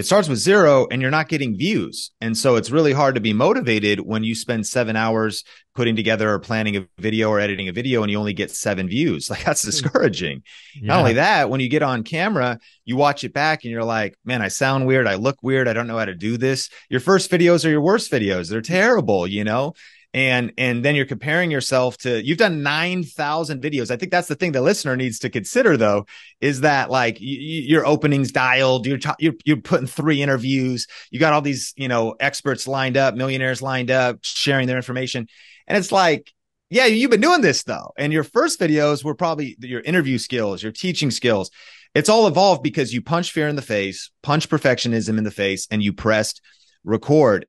it starts with zero and you're not getting views. And so it's really hard to be motivated when you spend seven hours putting together or planning a video or editing a video and you only get seven views. Like that's hmm. discouraging. Yeah. Not only that, when you get on camera, you watch it back and you're like, man, I sound weird. I look weird. I don't know how to do this. Your first videos are your worst videos. They're terrible, you know? And and then you're comparing yourself to you've done 9000 videos. I think that's the thing the listener needs to consider though is that like y- your openings dialed you're, t- you're you're putting three interviews you got all these you know experts lined up millionaires lined up sharing their information. And it's like yeah you've been doing this though. And your first videos were probably your interview skills your teaching skills. It's all evolved because you punch fear in the face punch perfectionism in the face and you pressed record